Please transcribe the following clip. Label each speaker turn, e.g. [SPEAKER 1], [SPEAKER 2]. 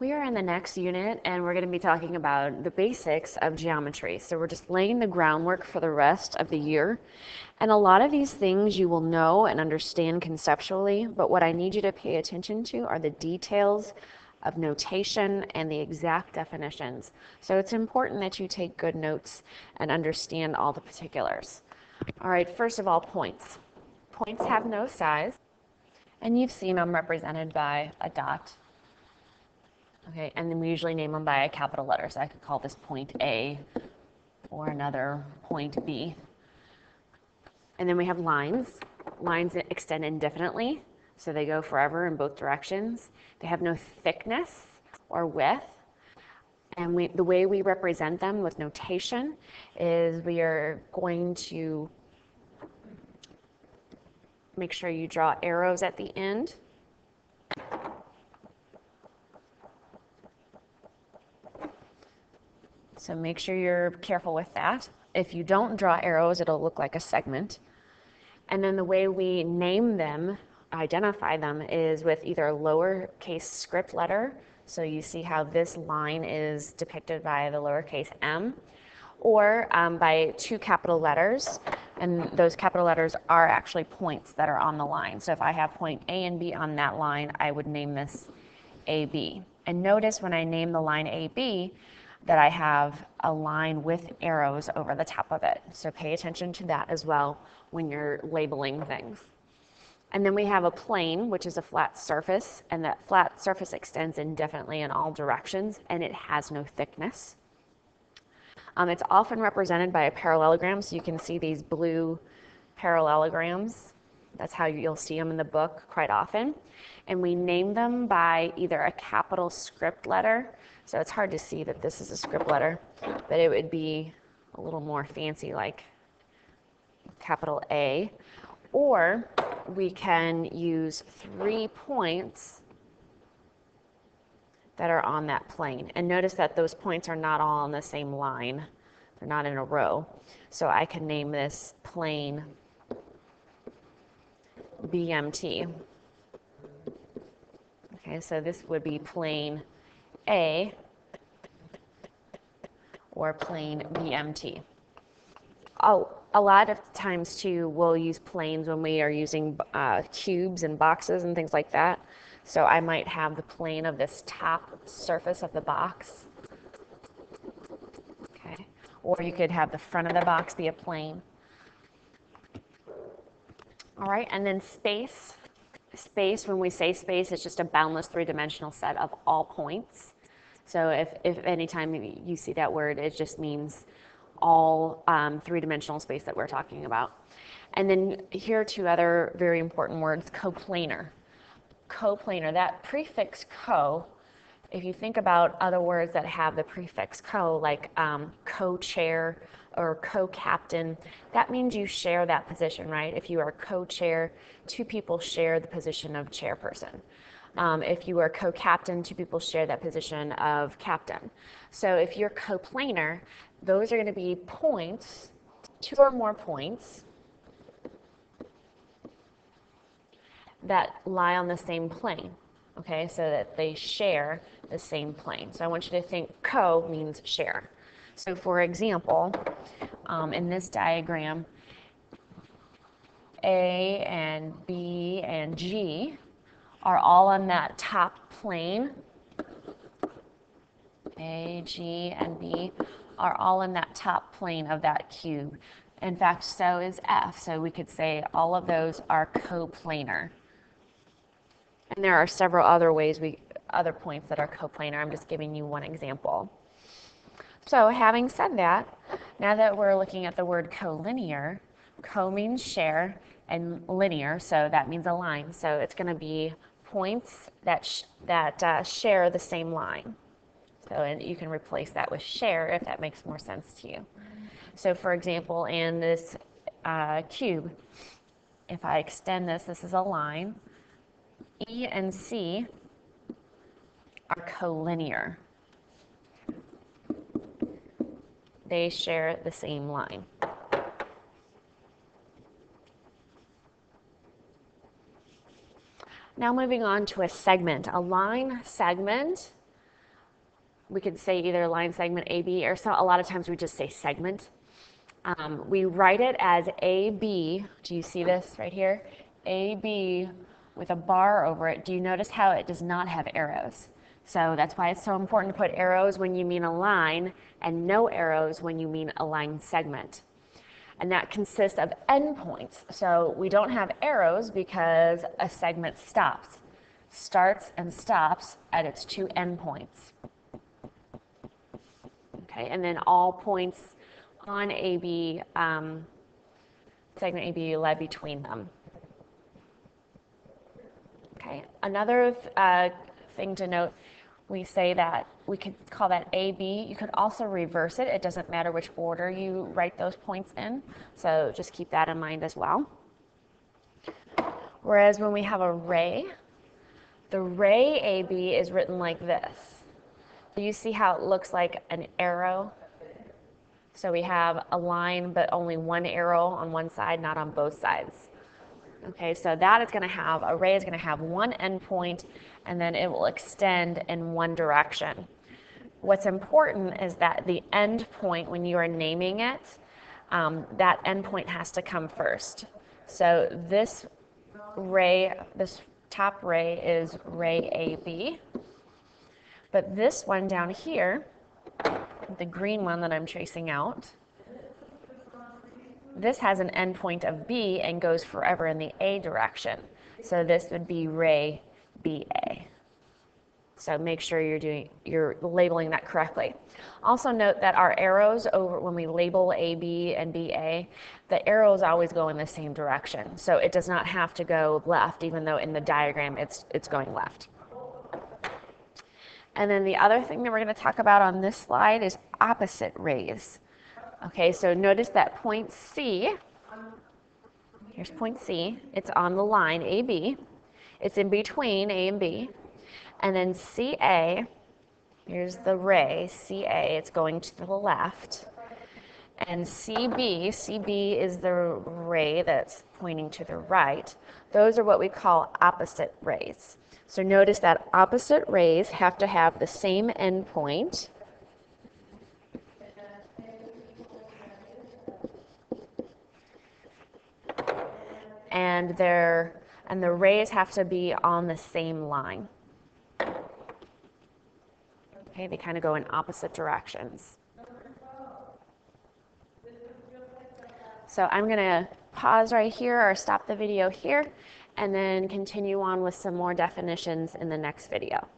[SPEAKER 1] We are in the next unit and we're going to be talking about the basics of geometry. So we're just laying the groundwork for the rest of the year. And a lot of these things you will know and understand conceptually, but what I need you to pay attention to are the details of notation and the exact definitions. So it's important that you take good notes and understand all the particulars. All right, first of all, points. Points have no size, and you've seen them represented by a dot Okay, and then we usually name them by a capital letter. So I could call this point A or another point B. And then we have lines. Lines extend indefinitely, so they go forever in both directions. They have no thickness or width. And we, the way we represent them with notation is we are going to make sure you draw arrows at the end So make sure you're careful with that. If you don't draw arrows, it'll look like a segment. And then the way we name them, identify them, is with either a lowercase script letter. So you see how this line is depicted by the lowercase m, or um, by two capital letters. And those capital letters are actually points that are on the line. So if I have point A and B on that line, I would name this AB. And notice when I name the line AB, that I have a line with arrows over the top of it. So pay attention to that as well when you're labeling things. And then we have a plane, which is a flat surface, and that flat surface extends indefinitely in all directions, and it has no thickness. Um, it's often represented by a parallelogram, so you can see these blue parallelograms. That's how you'll see them in the book quite often. And we name them by either a capital script letter so it's hard to see that this is a script letter, but it would be a little more fancy like capital A. Or we can use three points that are on that plane. And notice that those points are not all on the same line. They're not in a row. So I can name this plane BMT. Okay, so this would be plane A or plane BMT. A, a lot of times too, we'll use planes when we are using uh, cubes and boxes and things like that. So I might have the plane of this top surface of the box. Okay. Or you could have the front of the box be a plane. All right, and then space. Space, when we say space, it's just a boundless three-dimensional set of all points. So if, if anytime you see that word, it just means all um, three-dimensional space that we're talking about. And then here are two other very important words, coplanar. Coplanar, that prefix co, if you think about other words that have the prefix co, like um, co-chair or co-captain, that means you share that position, right? If you are co-chair, two people share the position of chairperson. Um, if you are co-captain, two people share that position of captain. So if you're coplanar, those are going to be points, two or more points that lie on the same plane. Okay, so that they share the same plane. So I want you to think co means share. So for example, um, in this diagram, A and B and G are all on that top plane. A, G, and B are all in that top plane of that cube. In fact, so is F. So we could say all of those are coplanar. And there are several other ways we, other points that are coplanar. I'm just giving you one example. So having said that, now that we're looking at the word collinear, co means share and linear, so that means a line. So it's going to be points that, sh that uh, share the same line. So and you can replace that with share if that makes more sense to you. So for example, in this uh, cube, if I extend this, this is a line. E and C are collinear. They share the same line. Now moving on to a segment. A line segment we could say either line segment AB or so, a lot of times we just say segment. Um, we write it as AB. Do you see this right here? AB with a bar over it. Do you notice how it does not have arrows? So that's why it's so important to put arrows when you mean a line and no arrows when you mean a line segment. And that consists of endpoints. So we don't have arrows because a segment stops, starts and stops at its two endpoints. Okay, and then all points on AB, um, segment AB lie between them. Okay, another uh, thing to note, we say that we could call that AB. You could also reverse it. It doesn't matter which order you write those points in. So just keep that in mind as well. Whereas when we have a ray, the ray AB is written like this. Do you see how it looks like an arrow? So we have a line, but only one arrow on one side, not on both sides. Okay, so that is going to have, a ray is going to have one endpoint and then it will extend in one direction. What's important is that the endpoint, when you are naming it, um, that endpoint has to come first. So this ray, this top ray is ray AB. But this one down here, the green one that I'm tracing out, this has an endpoint of B and goes forever in the A direction. So this would be ray BA. So make sure you're doing you're labeling that correctly. Also note that our arrows over when we label AB and BA, the arrows always go in the same direction. So it does not have to go left, even though in the diagram it's it's going left. And then the other thing that we're going to talk about on this slide is opposite rays. Okay, so notice that point C, here's point C, it's on the line AB. It's in between A and B. And then CA, here's the ray, CA, it's going to the left. And CB, CB is the ray that's pointing to the right. Those are what we call opposite rays. So notice that opposite rays have to have the same endpoint and they and the rays have to be on the same line. Okay, they kind of go in opposite directions. So I'm going to pause right here or stop the video here and then continue on with some more definitions in the next video.